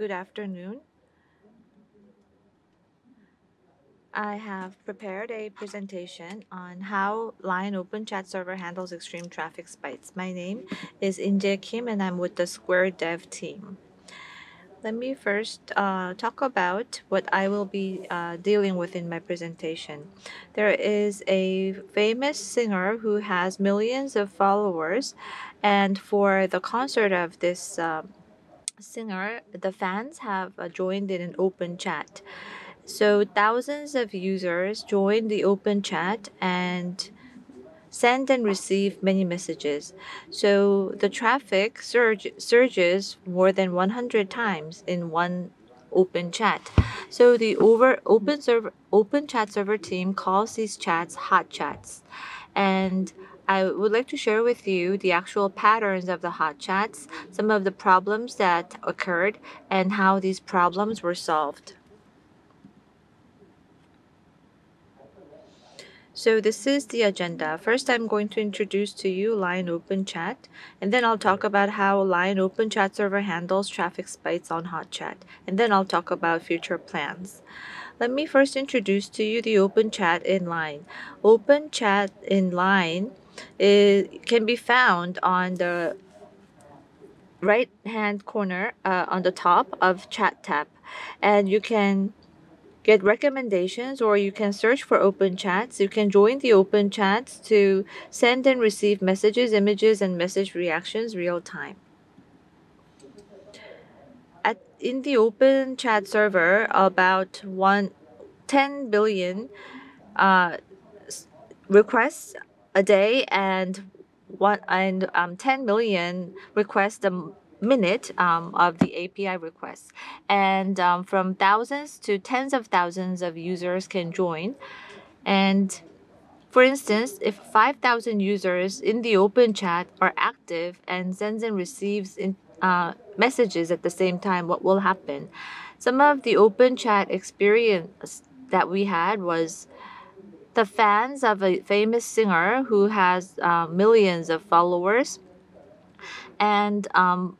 Good afternoon. I have prepared a presentation on how Line Open Chat Server handles extreme traffic spikes. My name is Injae Kim and I'm with the Square Dev team. Let me first uh, talk about what I will be uh, dealing with in my presentation. There is a famous singer who has millions of followers, and for the concert of this uh, singer, the fans have uh, joined in an open chat. So thousands of users join the open chat and send and receive many messages. So the traffic surge, surges more than 100 times in one open chat. So the over open server open chat server team calls these chats hot chats. And I would like to share with you the actual patterns of the hot chats, some of the problems that occurred, and how these problems were solved. So this is the agenda. First, I'm going to introduce to you Line Open Chat, and then I'll talk about how Line Open Chat server handles traffic spikes on HotChat, and then I'll talk about future plans. Let me first introduce to you the Open Chat in Line. Open Chat in Line is, can be found on the right hand corner uh, on the top of Chat tab, and you can get recommendations or you can search for open chats. You can join the open chats to send and receive messages, images, and message reactions real time. At, in the open chat server, about one, 10 billion uh, requests a day and one and um, 10 million requests a minute um, of the API requests. And um, from thousands to tens of thousands of users can join. And for instance, if 5,000 users in the open chat are active and sends and receives in, uh, messages at the same time, what will happen? Some of the open chat experience that we had was the fans of a famous singer who has uh, millions of followers and um,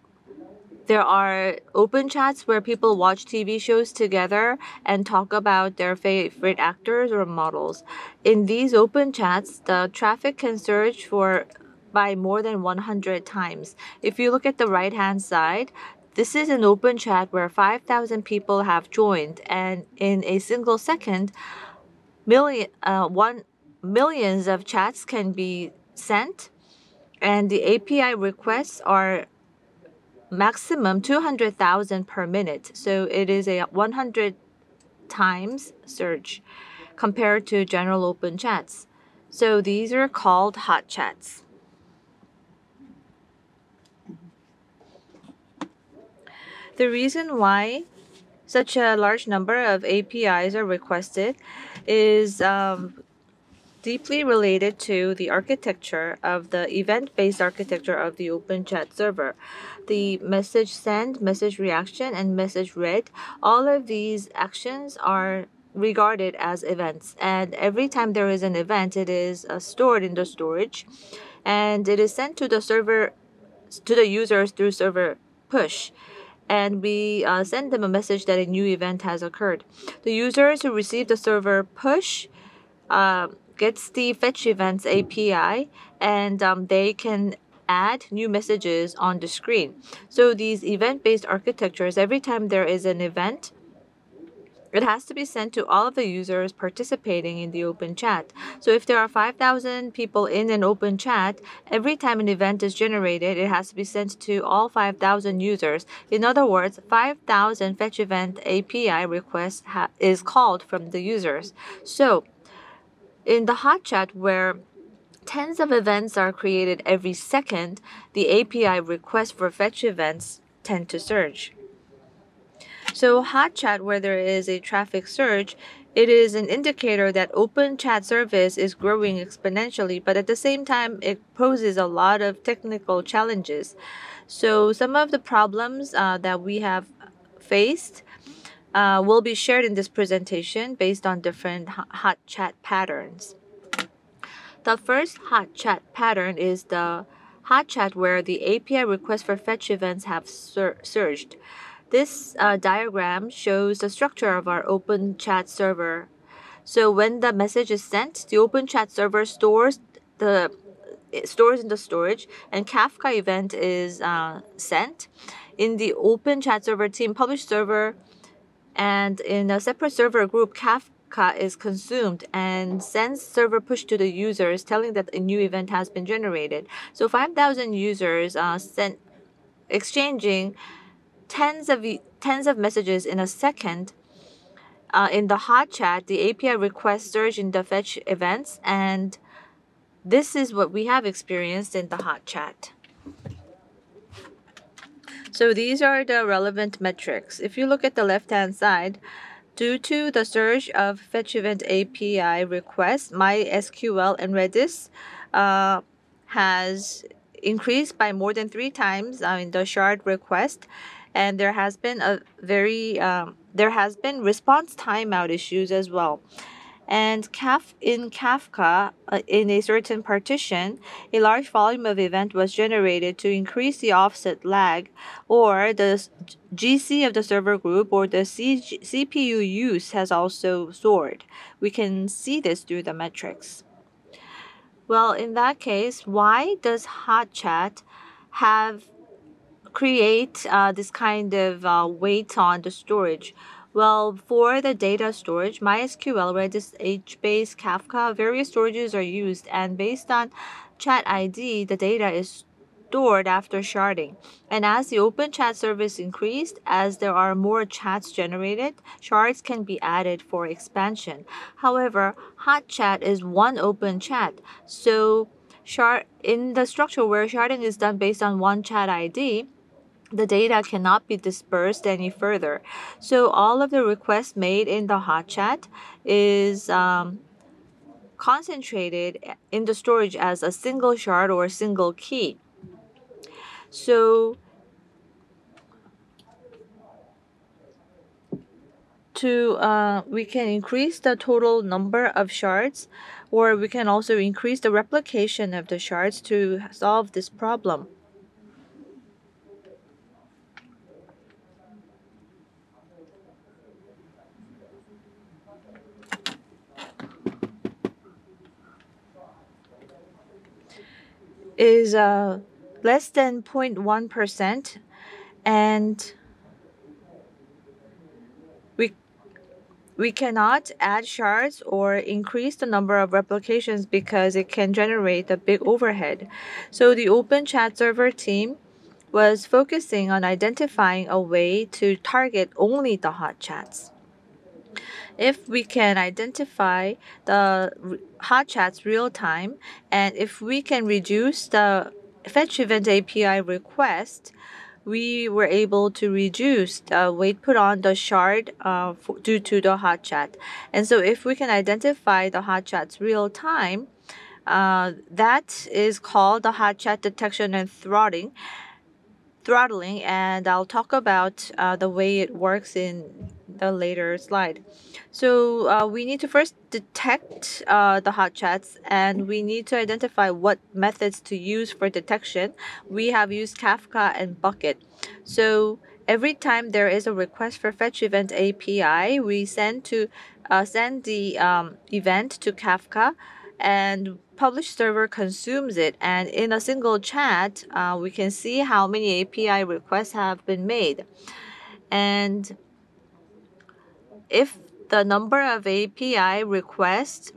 there are open chats where people watch TV shows together and talk about their favorite actors or models. In these open chats, the traffic can surge for by more than 100 times. If you look at the right hand side, this is an open chat where 5,000 people have joined, and in a single second, million, uh, one, millions of chats can be sent, and the API requests are maximum 200,000 per minute. So it is a 100 times surge compared to general open chats. So these are called hot chats. The reason why such a large number of APIs are requested is um, deeply related to the architecture of the event-based architecture of the Open Chat server. The message send, message reaction, and message read, all of these actions are regarded as events. And every time there is an event, it is uh, stored in the storage and it is sent to the server, to the users through server push and we uh, send them a message that a new event has occurred. The users who receive the server push uh, gets the fetch events API and um, they can add new messages on the screen. So these event-based architectures, every time there is an event, it has to be sent to all of the users participating in the open chat. So if there are 5,000 people in an open chat, every time an event is generated, it has to be sent to all 5,000 users. In other words, 5,000 fetch event API requests is called from the users. So in the hot chat where tens of events are created every second, the API requests for fetch events tend to surge. So hot chat where there is a traffic surge, it is an indicator that open chat service is growing exponentially, but at the same time, it poses a lot of technical challenges. So some of the problems uh, that we have faced uh, will be shared in this presentation based on different hot chat patterns. The first hot chat pattern is the hot chat where the API requests for fetch events have sur surged. This uh, diagram shows the structure of our open chat server. So when the message is sent, the open chat server stores the stores in the storage and Kafka event is uh, sent. In the open chat server team, publish server, and in a separate server group, Kafka is consumed and sends server push to the users telling that a new event has been generated. So 5,000 users uh, sent exchanging tens of tens of messages in a second. Uh, in the hot chat, the API request surge in the fetch events, and this is what we have experienced in the hot chat. So these are the relevant metrics. If you look at the left-hand side, due to the surge of fetch event API requests, MySQL and Redis uh, has increased by more than three times uh, in the shard request and there has been a very um, there has been response timeout issues as well and in Kafka, uh, in a certain partition, a large volume of event was generated to increase the offset lag, or the GC of the server group or the CPU use has also soared. We can see this through the metrics. Well, in that case, why does HotChat have create uh, this kind of uh, weight on the storage? Well, for the data storage, MySQL, Redis, HBase, Kafka, various storages are used, and based on chat ID, the data is stored after sharding. And as the open chat service increased, as there are more chats generated, shards can be added for expansion. However, hot chat is one open chat, so shard in the structure where sharding is done based on one chat ID, the data cannot be dispersed any further. So all of the requests made in the hot chat is um, concentrated in the storage as a single shard or a single key. So to uh, we can increase the total number of shards or we can also increase the replication of the shards to solve this problem. Is uh, less than 0.1% and we we cannot add shards or increase the number of replications because it can generate a big overhead. So the Open Chat Server team was focusing on identifying a way to target only the hot chats if we can identify the hot chats real time and if we can reduce the fetch event API request, we were able to reduce the weight put on the shard uh, for, due to the hot chat. And so if we can identify the hot chats real time, uh, that is called the hot chat detection and throttling throttling and I'll talk about uh, the way it works in the later slide. So uh, we need to first detect uh, the hot chats and we need to identify what methods to use for detection. We have used Kafka and Bucket. So every time there is a request for fetch event API, we send to uh, send the um, event to Kafka and publish server consumes it and in a single chat uh, we can see how many API requests have been made and if the number of API requests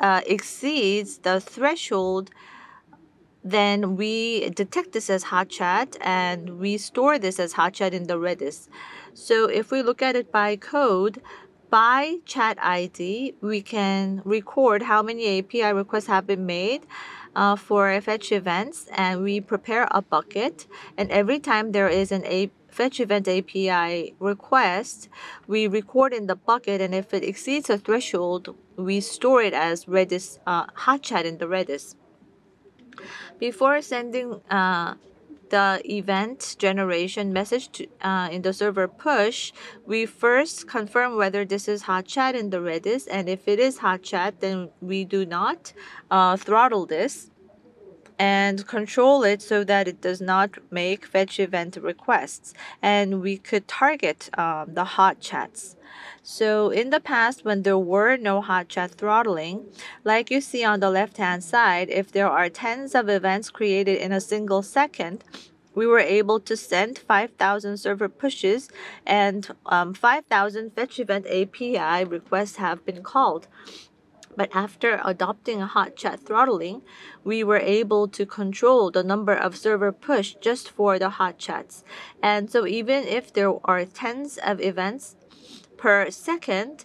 uh, exceeds the threshold, then we detect this as hot chat and we store this as hot chat in the Redis. So if we look at it by code, by chat ID, we can record how many API requests have been made uh, for fetch events and we prepare a bucket. And every time there is an API fetch event API request, we record in the bucket, and if it exceeds a threshold, we store it as Redis uh, hotchat in the Redis. Before sending uh, the event generation message to, uh, in the server push, we first confirm whether this is hotchat in the Redis, and if it is hotchat, then we do not uh, throttle this. And control it so that it does not make fetch event requests. And we could target um, the hot chats. So in the past, when there were no hot chat throttling, like you see on the left hand side, if there are tens of events created in a single second, we were able to send 5,000 server pushes and um, 5,000 fetch event API requests have been called. But after adopting a hot chat throttling, we were able to control the number of server push just for the hot chats. And so even if there are tens of events per second,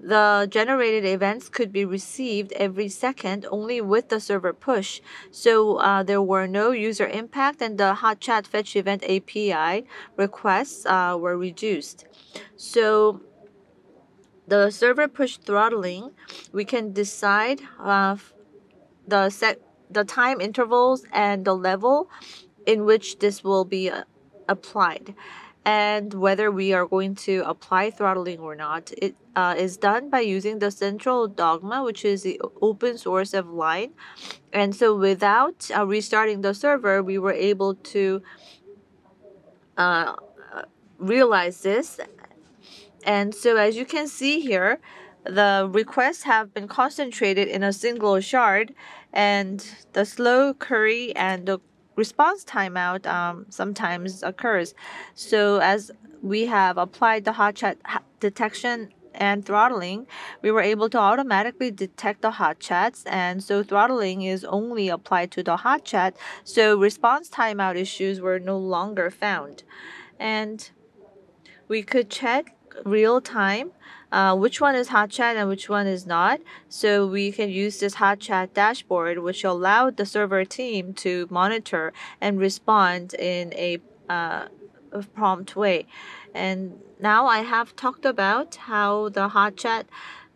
the generated events could be received every second only with the server push. So uh, there were no user impact and the hot chat fetch event API requests uh, were reduced. So the server push throttling, we can decide uh, the set the time intervals and the level in which this will be uh, applied and whether we are going to apply throttling or not. It uh, is done by using the central dogma, which is the open source of Line. And so without uh, restarting the server, we were able to uh, realize this and so as you can see here, the requests have been concentrated in a single shard and the slow query and the response timeout um, sometimes occurs. So as we have applied the hot chat detection and throttling, we were able to automatically detect the hot chats. And so throttling is only applied to the hot chat. So response timeout issues were no longer found. And we could check real time uh, which one is hot chat and which one is not. So we can use this hot chat dashboard, which allowed the server team to monitor and respond in a, uh, prompt way. And now I have talked about how the hot chat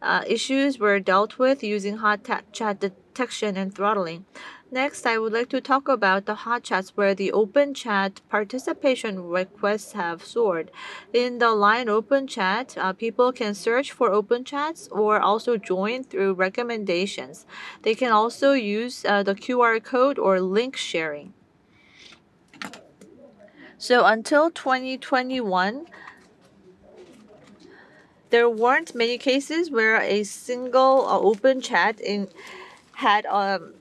uh, issues were dealt with using hot chat detection and throttling. Next, I would like to talk about the hot chats where the open chat participation requests have soared. In the line open chat, uh, people can search for open chats or also join through recommendations. They can also use uh, the QR code or link sharing. So until 2021, there weren't many cases where a single uh, open chat in had um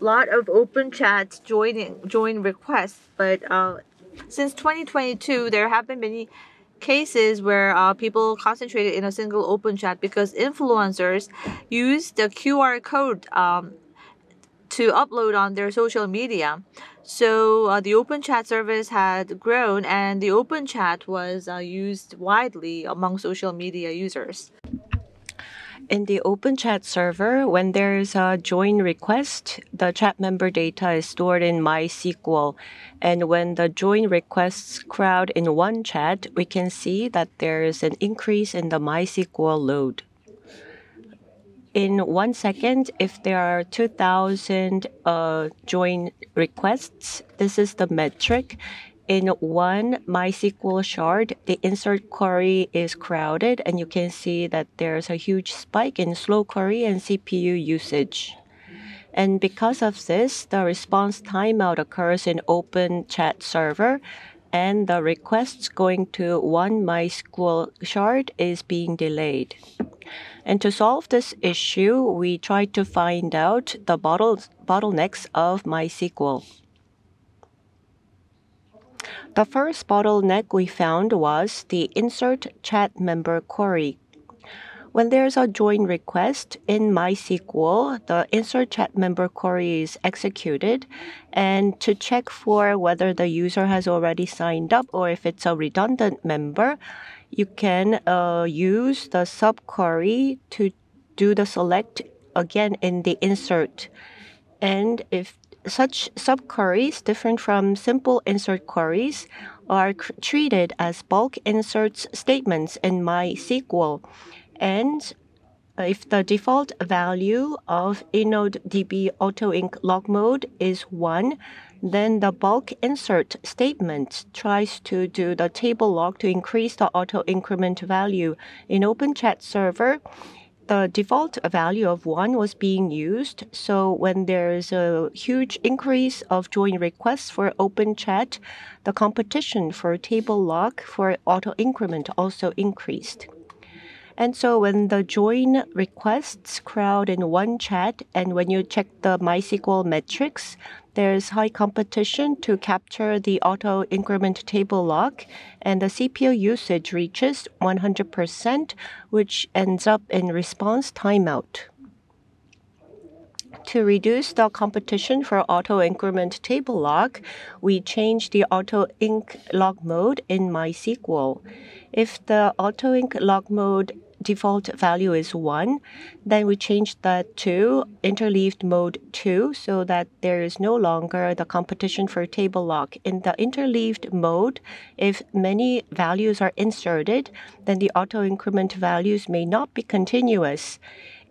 lot of open chats joining join requests, but uh, since 2022, there have been many cases where uh, people concentrated in a single open chat because influencers use the QR code um, to upload on their social media. So uh, the open chat service had grown and the open chat was uh, used widely among social media users in the open chat server, when there's a join request, the chat member data is stored in MySQL. And when the join requests crowd in one chat, we can see that there is an increase in the MySQL load. In one second, if there are 2,000 uh, join requests, this is the metric in one MySQL shard, the insert query is crowded, and you can see that there's a huge spike in slow query and CPU usage. And because of this, the response timeout occurs in open chat server, and the requests going to one MySQL shard is being delayed. And to solve this issue, we tried to find out the bottlenecks of MySQL. The first bottleneck we found was the insert chat member query. When there's a join request in MySQL, the insert chat member query is executed. And to check for whether the user has already signed up or if it's a redundant member, you can uh, use the subquery to do the select again in the insert. And if such subqueries, different from simple insert queries, are treated as bulk inserts statements in MySQL. And uh, if the default value of InnoDB AutoInc lock mode is 1, then the bulk insert statement tries to do the table lock to increase the auto increment value. In OpenChat server, the default value of 1 was being used. So when there's a huge increase of join requests for open chat, the competition for table lock for auto increment also increased. And so when the join requests crowd in one chat, and when you check the MySQL metrics, there's high competition to capture the auto increment table lock, and the CPU usage reaches 100%, which ends up in response timeout. To reduce the competition for auto increment table lock, we change the auto inc lock mode in MySQL. If the auto inc lock mode default value is 1, then we change that to interleaved mode 2 so that there is no longer the competition for table lock. In the interleaved mode, if many values are inserted, then the auto increment values may not be continuous.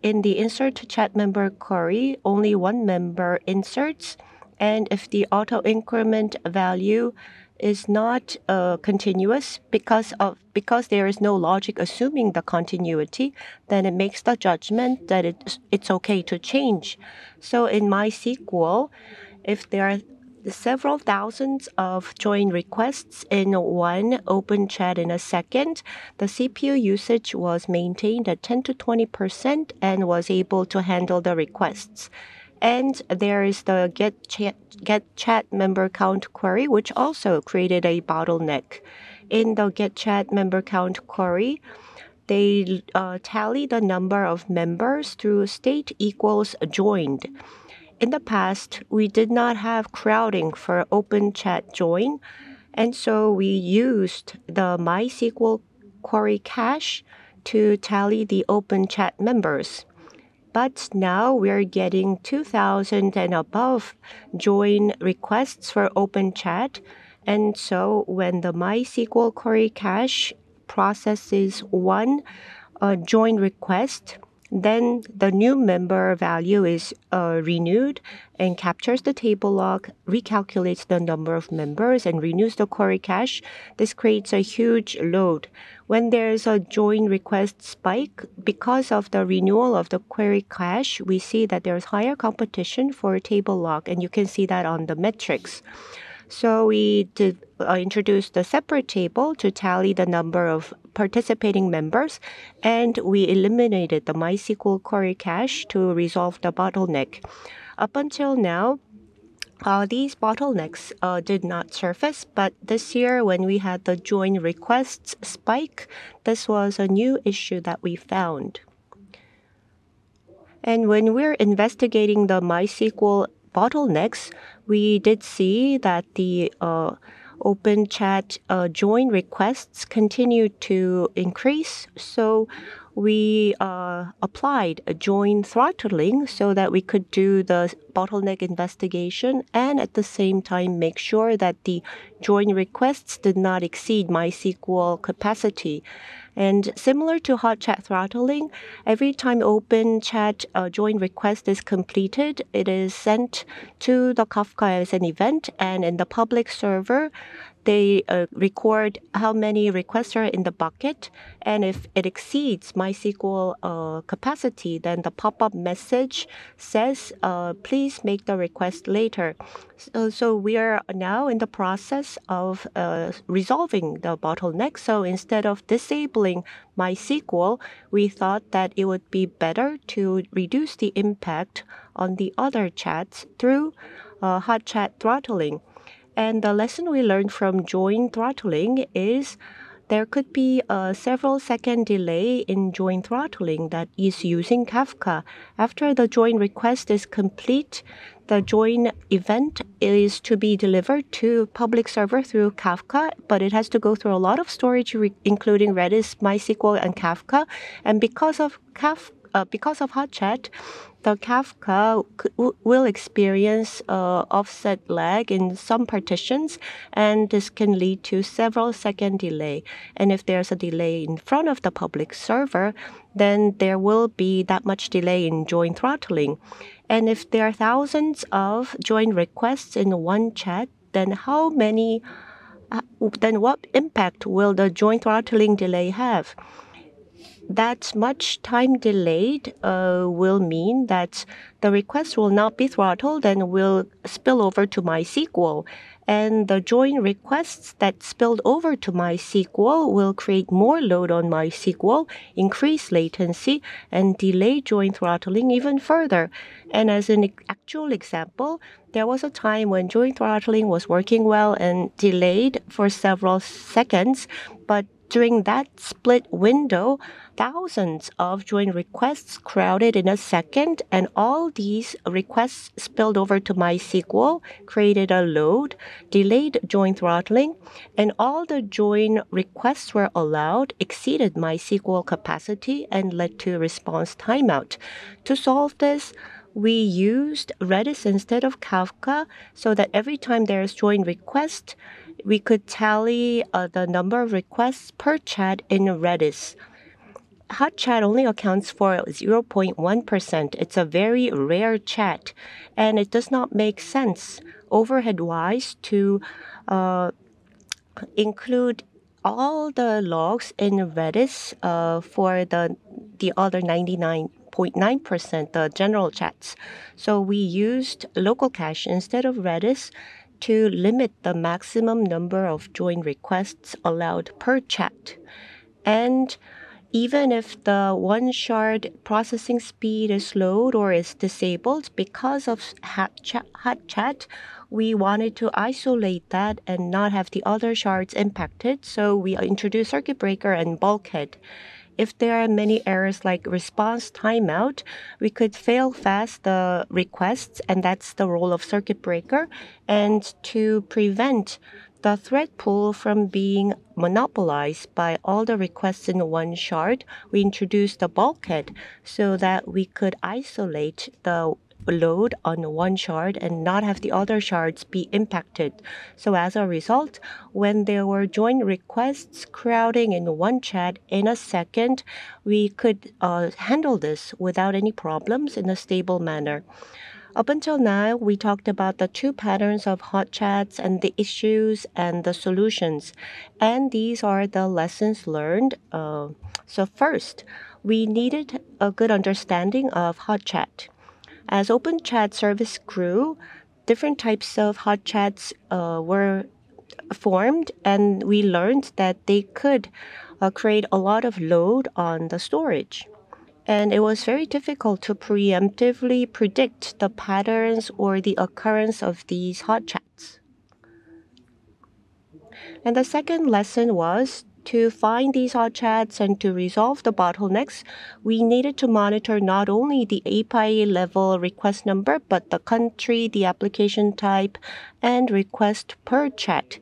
In the insert chat member query, only one member inserts, and if the auto increment value is not uh, continuous because of because there is no logic assuming the continuity, then it makes the judgment that it's it's okay to change. So in MySQL, if there are several thousands of join requests in one open chat in a second, the CPU usage was maintained at 10 to 20% and was able to handle the requests. And there is the get chat, get chat member count query, which also created a bottleneck. In the get chat member count query, they uh, tally the number of members through state equals joined. In the past, we did not have crowding for open chat join, and so we used the MySQL query cache to tally the open chat members. But now we're getting 2,000 and above join requests for open chat. And so when the MySQL query cache processes one uh, join request, then the new member value is uh, renewed and captures the table lock, recalculates the number of members, and renews the query cache. This creates a huge load. When there's a join request spike, because of the renewal of the query cache, we see that there's higher competition for table lock, and you can see that on the metrics. So we did uh, introduce the separate table to tally the number of participating members, and we eliminated the MySQL query cache to resolve the bottleneck. Up until now, uh, these bottlenecks uh, did not surface, but this year when we had the join requests spike, this was a new issue that we found. And when we're investigating the MySQL bottlenecks, we did see that the uh, open chat uh, join requests continued to increase. So we uh, applied a join throttling so that we could do the bottleneck investigation and at the same time make sure that the join requests did not exceed MySQL capacity. And similar to hot chat throttling, every time open chat uh, join request is completed, it is sent to the Kafka as an event, and in the public server, they uh, record how many requests are in the bucket, and if it exceeds MySQL uh, capacity, then the pop-up message says, uh, "Please make the request later." So, so, we are now in the process of uh, resolving the bottleneck. So instead of disabling MySQL, we thought that it would be better to reduce the impact on the other chats through uh, hot chat throttling. And the lesson we learned from join throttling is there could be a several second delay in join throttling that is using Kafka. After the join request is complete, the join event is to be delivered to public server through Kafka, but it has to go through a lot of storage, including Redis, MySQL, and Kafka. And because of Kafka, uh, because of Hotchat, the Kafka will experience uh, offset lag in some partitions, and this can lead to several second delay. And if there's a delay in front of the public server, then there will be that much delay in join throttling. And if there are thousands of join requests in one chat, then how many, uh, then what impact will the join throttling delay have? That much time delayed uh, will mean that the request will not be throttled and will spill over to MySQL. And the join requests that spilled over to MySQL will create more load on MySQL, increase latency, and delay join throttling even further. And as an actual example, there was a time when join throttling was working well and delayed for several seconds, but during that split window, thousands of join requests crowded in a second, and all these requests spilled over to MySQL, created a load, delayed join throttling, and all the join requests were allowed exceeded MySQL capacity and led to response timeout. To solve this, we used Redis instead of Kafka so that every time there's join request, we could tally uh, the number of requests per chat in Redis. Hot chat only accounts for 0.1%. It's a very rare chat, and it does not make sense overhead wise to uh, include all the logs in Redis uh, for the the other 99.9% the general chats. So we used local cache instead of Redis to limit the maximum number of join requests allowed per chat. And even if the one shard processing speed is slowed or is disabled because of hot chat, we wanted to isolate that and not have the other shards impacted. So we introduced circuit breaker and bulkhead. If there are many errors like response timeout, we could fail fast the requests, and that's the role of circuit breaker. And to prevent the thread pool from being monopolized by all the requests in one shard, we introduced the bulkhead so that we could isolate the load on one shard and not have the other shards be impacted. So as a result, when there were join requests crowding in one chat in a second, we could uh, handle this without any problems in a stable manner. Up until now, we talked about the two patterns of hot chats and the issues and the solutions. And these are the lessons learned. Uh, so, first, we needed a good understanding of hot chat. As Open Chat service grew, different types of hot chats uh, were formed, and we learned that they could uh, create a lot of load on the storage. And it was very difficult to preemptively predict the patterns or the occurrence of these hot chats. And the second lesson was to find these hot chats and to resolve the bottlenecks, we needed to monitor not only the API level request number, but the country, the application type, and request per chat.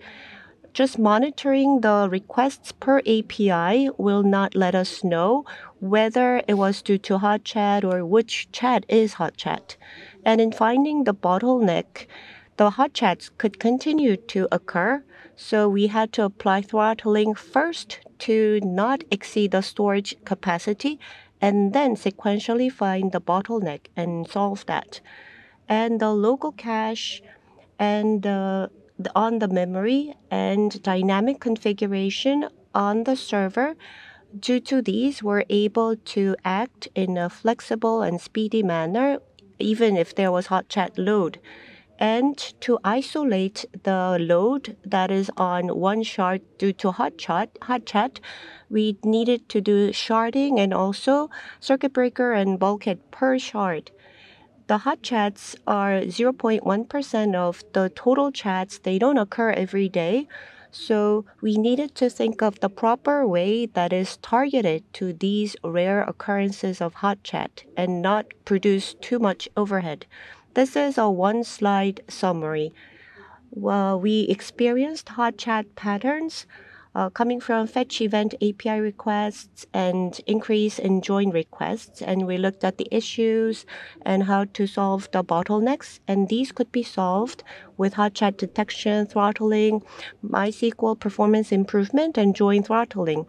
Just monitoring the requests per API will not let us know whether it was due to hot chat or which chat is hot chat. And in finding the bottleneck, the hot chats could continue to occur so we had to apply throttling first to not exceed the storage capacity and then sequentially find the bottleneck and solve that. And the local cache and uh, on the memory and dynamic configuration on the server due to these, we're able to act in a flexible and speedy manner, even if there was hot chat load and to isolate the load that is on one shard due to hot chat, hot chat, we needed to do sharding and also circuit breaker and bulkhead per shard. The hot chats are 0.1% of the total chats. They don't occur every day. So we needed to think of the proper way that is targeted to these rare occurrences of hot chat and not produce too much overhead. This is a one slide summary. Well, we experienced hot chat patterns Uh, coming from fetch event API requests and increase in join requests. And we looked at the issues and how to solve the bottlenecks. And these could be solved with hot chat detection, throttling, MySQL performance improvement, and join throttling.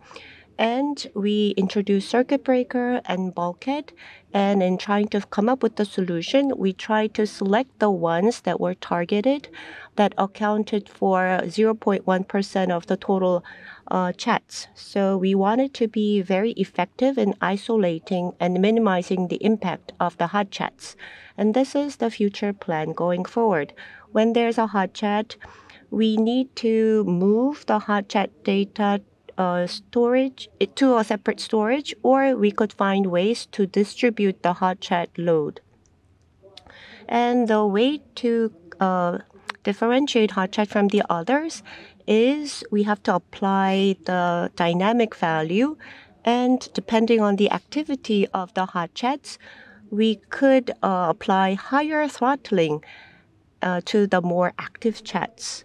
And we introduced circuit breaker and bulkhead. And in trying to come up with the solution, we tried to select the ones that were targeted that accounted for 0.1% of the total uh, chats. So we wanted to be very effective in isolating and minimizing the impact of the hot chats. And this is the future plan going forward. When there's a hot chat, we need to move the hot chat data uh, storage to a separate storage, or we could find ways to distribute the hot chat load. And the way to uh, differentiate hot chat from the others is we have to apply the dynamic value, and depending on the activity of the hot chats, we could uh, apply higher throttling uh, to the more active chats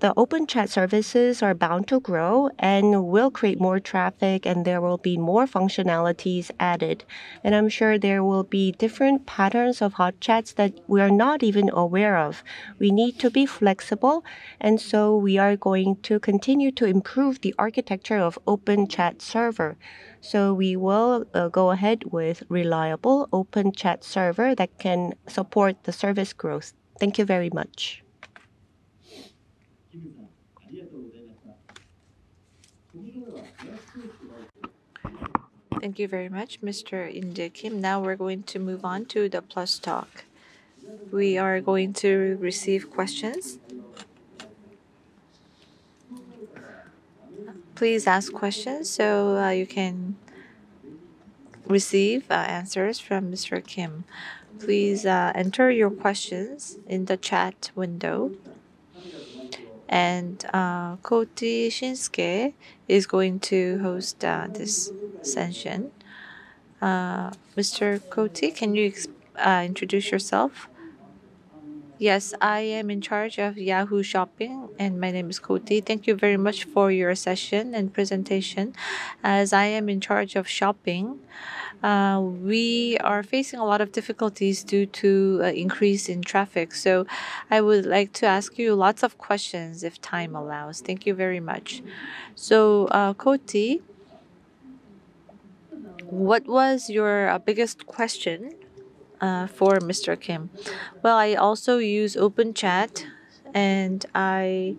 the open chat services are bound to grow and will create more traffic and there will be more functionalities added. And I'm sure there will be different patterns of hot chats that we are not even aware of. We need to be flexible and so we are going to continue to improve the architecture of open chat server. So we will uh, go ahead with reliable open chat server that can support the service growth. Thank you very much. Thank you very much, Mr. Injae Kim. Now we're going to move on to the Plus Talk. We are going to receive questions. Please ask questions so uh, you can receive uh, answers from Mr. Kim. Please uh, enter your questions in the chat window and uh, Koti Shinsuke is going to host uh, this session. Uh, Mr. Koti, can you uh, introduce yourself? Yes, I am in charge of Yahoo Shopping, and my name is Koti. Thank you very much for your session and presentation. As I am in charge of shopping, uh, we are facing a lot of difficulties due to uh, increase in traffic. So I would like to ask you lots of questions if time allows. Thank you very much. So, uh, Koti, what was your uh, biggest question uh, for Mr. Kim? Well, I also use Open Chat and I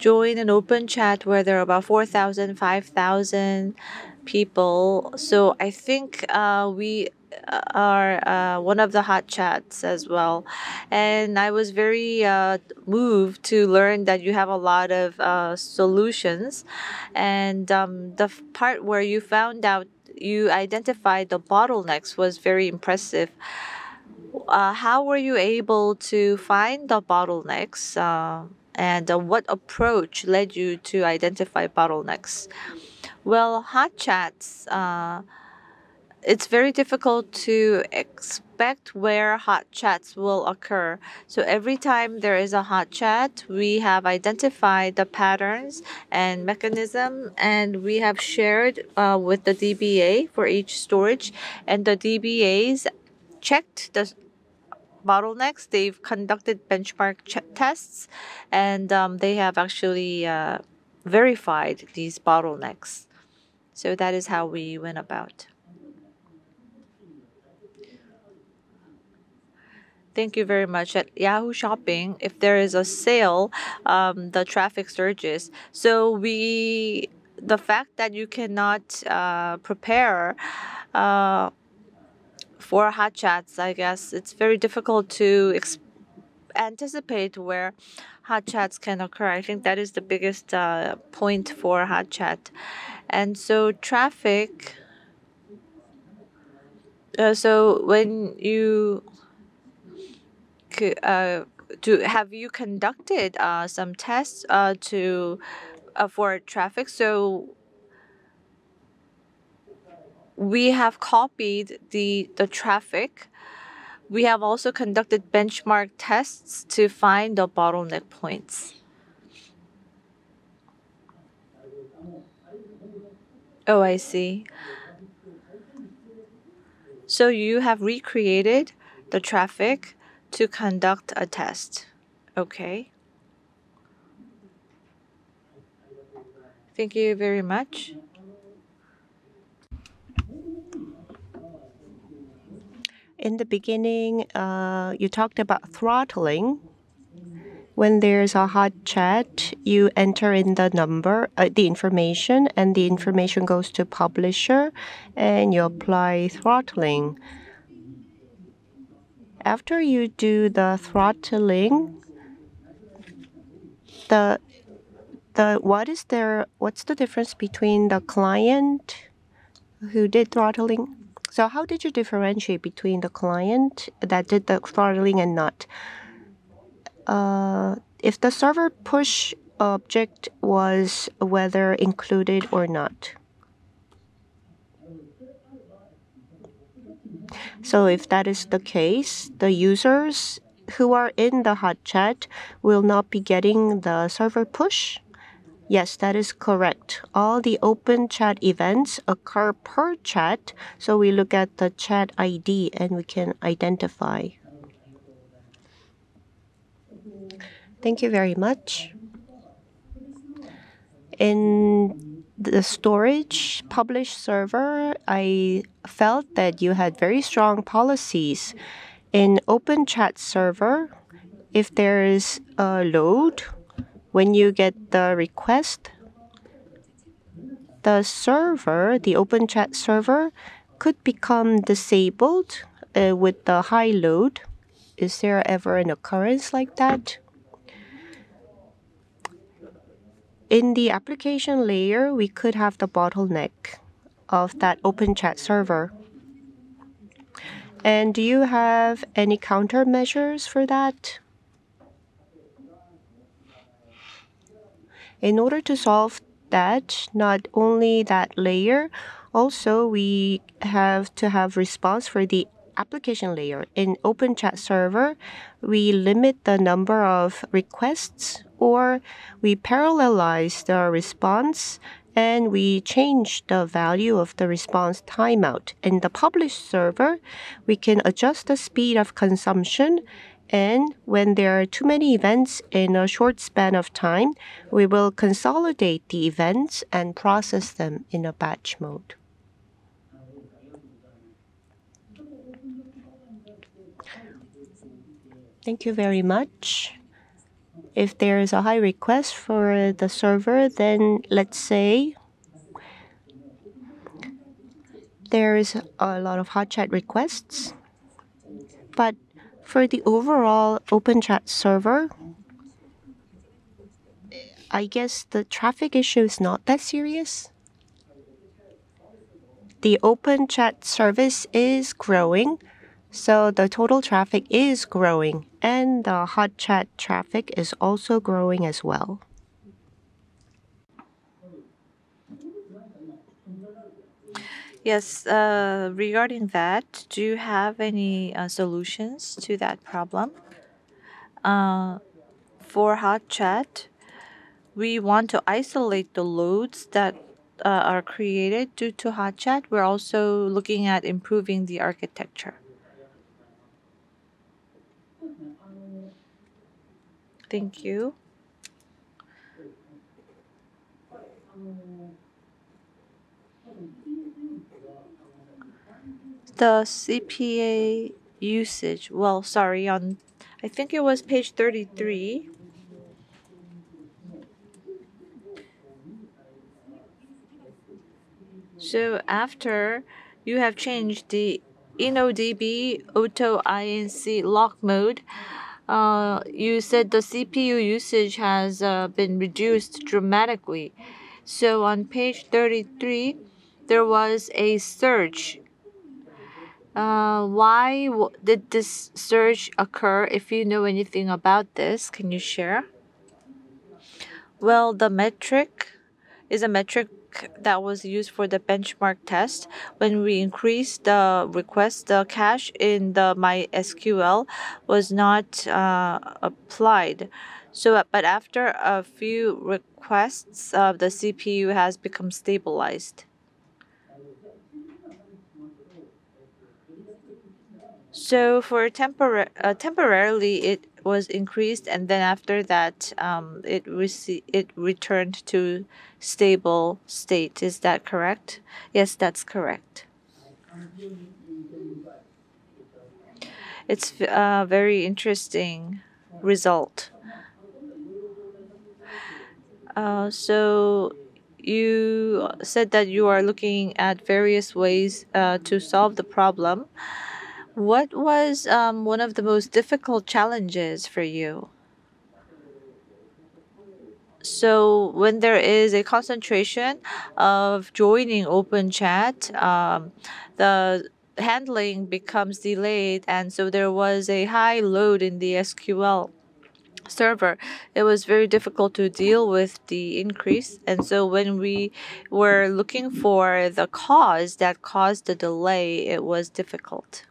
join an open chat where there are about 4,000, 5,000 people. So I think uh, we are uh, one of the hot chats as well. And I was very uh, moved to learn that you have a lot of uh, solutions. And um, the part where you found out you identified the bottlenecks was very impressive. Uh, how were you able to find the bottlenecks? And uh, what approach led you to identify bottlenecks? Well, hot chats, uh, it's very difficult to expect where hot chats will occur. So every time there is a hot chat, we have identified the patterns and mechanism, and we have shared uh, with the DBA for each storage, and the DBAs checked the bottlenecks. They've conducted benchmark tests, and um, they have actually uh, verified these bottlenecks. So that is how we went about. Thank you very much. At Yahoo Shopping, if there is a sale, um, the traffic surges. So we, the fact that you cannot uh, prepare uh, for hot chats, I guess it's very difficult to anticipate where hot chats can occur. I think that is the biggest uh, point for hot chat. And so traffic. Uh, so when you uh, to have you conducted uh, some tests uh, to uh, for traffic so we have copied the the traffic we have also conducted benchmark tests to find the bottleneck points Oh, I see. So you have recreated the traffic to conduct a test. Okay. Thank you very much. In the beginning, uh, you talked about throttling. When there's a hot chat, you enter in the number, uh, the information, and the information goes to publisher, and you apply throttling. After you do the throttling, the the what is there? What's the difference between the client who did throttling? So how did you differentiate between the client that did the throttling and not? Uh, if the server push object was whether included or not. So if that is the case, the users who are in the hot chat will not be getting the server push. Yes, that is correct. All the open chat events occur per chat, so we look at the chat ID and we can identify. Thank you very much. In the storage publish server, I felt that you had very strong policies. In open chat server, if there is a load, when you get the request, the server, the open chat server, could become disabled uh, with the high load. Is there ever an occurrence like that? In the application layer, we could have the bottleneck of that open chat server. And do you have any countermeasures for that? In order to solve that, not only that layer, also we have to have response for the application layer. In Open Chat Server, we limit the number of requests or we parallelize the response and we change the value of the response timeout. In the publish server, we can adjust the speed of consumption and when there are too many events in a short span of time, we will consolidate the events and process them in a batch mode. Thank you very much. If there is a high request for the server, then let's say there is a lot of hot chat requests, but for the overall open chat server, I guess the traffic issue is not that serious. The open chat service is growing, so the total traffic is growing, and the hot chat traffic is also growing as well. Yes, uh, regarding that, do you have any uh, solutions to that problem? Uh, for hot chat, we want to isolate the loads that uh, are created due to hot chat. We're also looking at improving the architecture. Thank you. the CPU usage. Well, sorry, on I think it was page 33. So after you have changed the InnoDB AutoInc lock mode, uh, you said the CPU usage has uh, been reduced dramatically. So on page 33, there was a surge uh, why did this surge occur? If you know anything about this, can you share? Well, the metric is a metric that was used for the benchmark test. When we increased the request, the cache in the MySQL was not uh, applied. So, but after a few requests, uh, the CPU has become stabilized. So for tempor- uh, temporarily, it was increased, and then after that, um, it rece- it returned to stable state. Is that correct? Yes, that's correct. It's a very interesting result. Uh, so you said that you are looking at various ways uh, to solve the problem. What was um, one of the most difficult challenges for you? So when there is a concentration of joining open chat, um, the handling becomes delayed, and so there was a high load in the SQL server. It was very difficult to deal with the increase, and so when we were looking for the cause that caused the delay, it was difficult.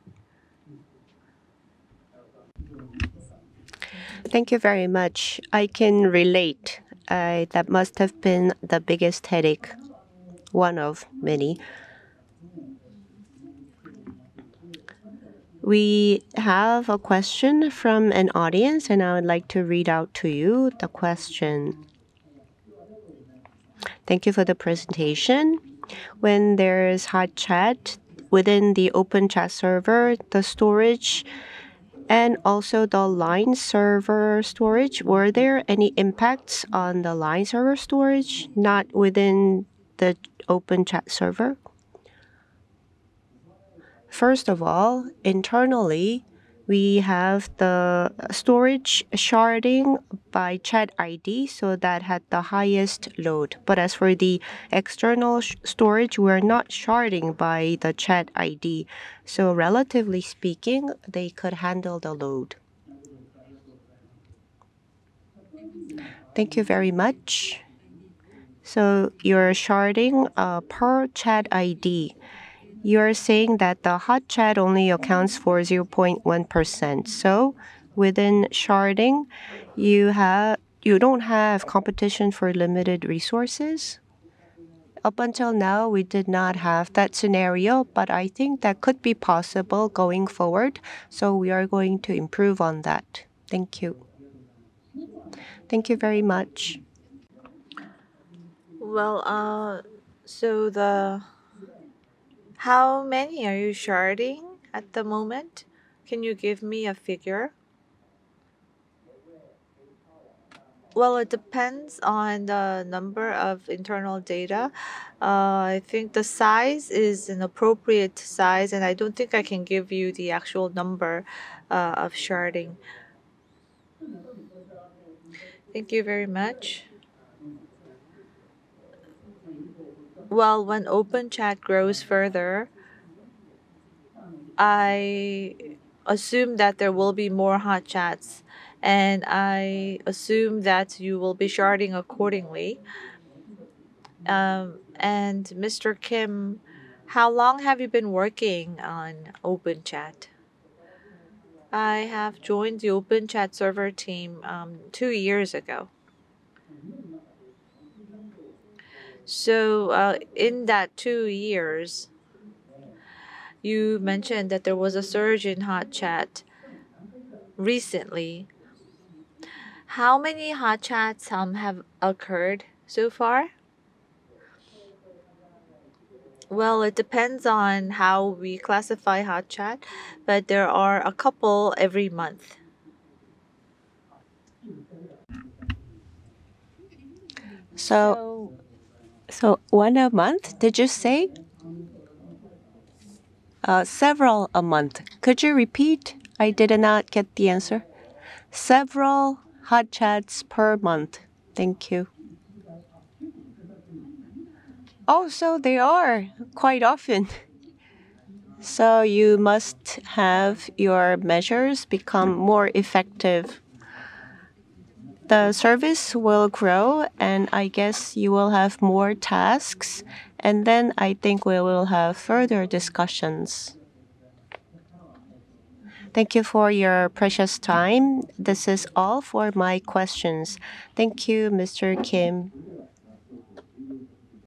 Thank you very much. I can relate. Uh, that must have been the biggest headache, one of many. We have a question from an audience, and I would like to read out to you the question. Thank you for the presentation. When there's hot chat within the open chat server, the storage and also the line server storage. Were there any impacts on the line server storage not within the open chat server? First of all, internally, we have the storage sharding by chat ID, so that had the highest load. But as for the external storage, we're not sharding by the chat ID. So relatively speaking, they could handle the load. Thank you very much. So you're sharding uh, per chat ID you're saying that the hot chat only accounts for 0.1%. So within sharding, you have you don't have competition for limited resources. Up until now, we did not have that scenario, but I think that could be possible going forward. So we are going to improve on that. Thank you. Thank you very much. Well, uh, so the how many are you sharding at the moment? Can you give me a figure? Well, it depends on the number of internal data. Uh, I think the size is an appropriate size, and I don't think I can give you the actual number uh, of sharding. Thank you very much. Well, when open chat grows further, I assume that there will be more hot chats and I assume that you will be sharding accordingly. Um, and Mr. Kim, how long have you been working on Open Chat? I have joined the Open Chat server team um, two years ago. So, uh, in that two years, you mentioned that there was a surge in hot chat recently. How many hot chats um, have occurred so far? Well, it depends on how we classify hot chat, but there are a couple every month. So, so one a month, did you say? Uh, several a month. Could you repeat? I did not get the answer. Several hot chats per month. Thank you. Oh, so they are quite often. So you must have your measures become more effective the service will grow and I guess you will have more tasks and then I think we will have further discussions. Thank you for your precious time. This is all for my questions. Thank you, Mr. Kim.